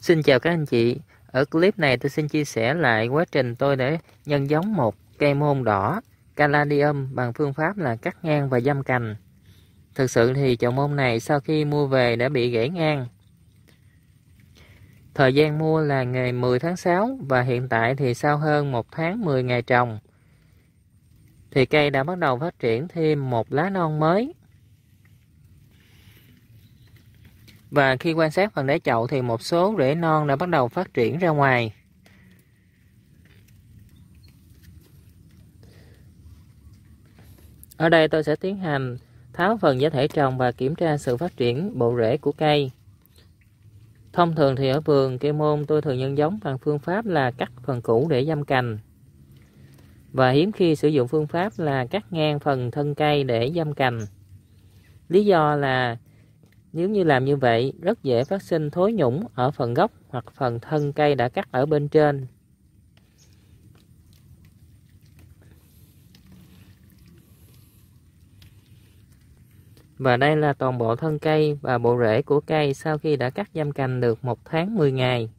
Xin chào các anh chị. Ở clip này tôi xin chia sẻ lại quá trình tôi để nhân giống một cây môn đỏ Caladium bằng phương pháp là cắt ngang và dăm cành. Thực sự thì chậu môn này sau khi mua về đã bị gãy ngang. Thời gian mua là ngày 10 tháng 6 và hiện tại thì sau hơn 1 tháng 10 ngày trồng, thì cây đã bắt đầu phát triển thêm một lá non mới Và khi quan sát phần đáy chậu thì một số rễ non đã bắt đầu phát triển ra ngoài. Ở đây tôi sẽ tiến hành tháo phần giá thể trồng và kiểm tra sự phát triển bộ rễ của cây. Thông thường thì ở vườn cây môn tôi thường nhân giống bằng phương pháp là cắt phần cũ để dăm cành. Và hiếm khi sử dụng phương pháp là cắt ngang phần thân cây để dăm cành. Lý do là nếu như làm như vậy, rất dễ phát sinh thối nhũng ở phần gốc hoặc phần thân cây đã cắt ở bên trên. Và đây là toàn bộ thân cây và bộ rễ của cây sau khi đã cắt giam cành được 1 tháng 10 ngày.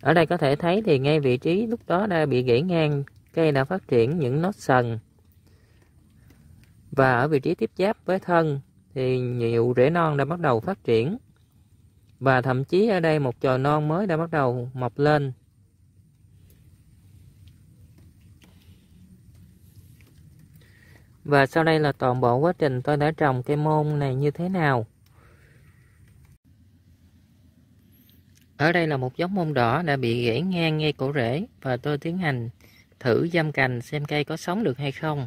Ở đây có thể thấy thì ngay vị trí lúc đó đã bị gãy ngang, cây đã phát triển những nốt sần và ở vị trí tiếp giáp với thân, thì nhiều rễ non đã bắt đầu phát triển. Và thậm chí ở đây một chồi non mới đã bắt đầu mọc lên. Và sau đây là toàn bộ quá trình tôi đã trồng cây môn này như thế nào. Ở đây là một giống môn đỏ đã bị gãy ngang ngay cổ rễ, và tôi tiến hành thử giam cành xem cây có sống được hay không.